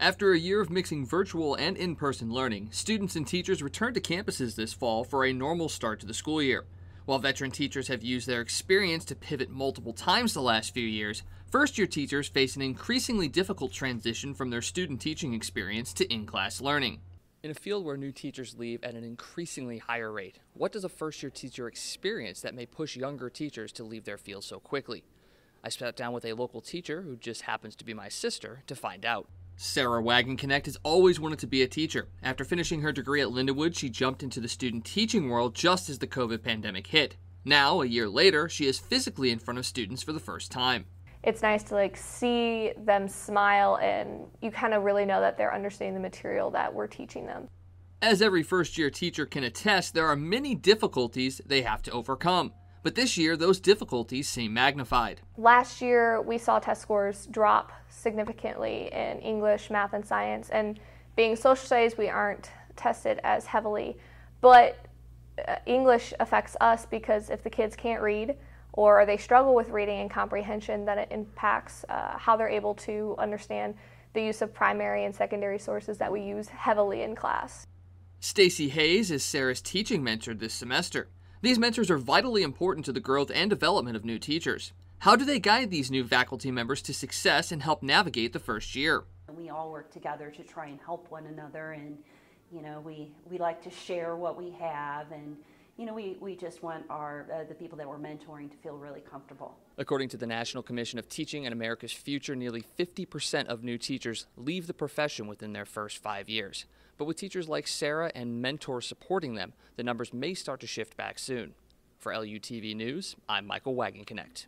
After a year of mixing virtual and in person learning, students and teachers returned to campuses this fall for a normal start to the school year. While veteran teachers have used their experience to pivot multiple times the last few years, first year teachers face an increasingly difficult transition from their student teaching experience to in class learning. In a field where new teachers leave at an increasingly higher rate, what does a first year teacher experience that may push younger teachers to leave their field so quickly? I sat down with a local teacher who just happens to be my sister to find out. Sarah Wagenknecht has always wanted to be a teacher. After finishing her degree at Lindenwood, she jumped into the student teaching world just as the COVID pandemic hit. Now, a year later, she is physically in front of students for the first time. It's nice to like see them smile and you kind of really know that they're understanding the material that we're teaching them. As every first year teacher can attest, there are many difficulties they have to overcome. But this year, those difficulties seem magnified. Last year, we saw test scores drop significantly in English, math, and science. And being social studies, we aren't tested as heavily. But uh, English affects us because if the kids can't read or they struggle with reading and comprehension, then it impacts uh, how they're able to understand the use of primary and secondary sources that we use heavily in class. Stacy Hayes is Sarah's teaching mentor this semester. These mentors are vitally important to the growth and development of new teachers. How do they guide these new faculty members to success and help navigate the first year? We all work together to try and help one another and you know we, we like to share what we have and you know we, we just want our uh, the people that we're mentoring to feel really comfortable. According to the National Commission of Teaching and America's Future, nearly 50% of new teachers leave the profession within their first five years. But with teachers like Sarah and mentors supporting them, the numbers may start to shift back soon. For LUTV News, I'm Michael Wagenknecht.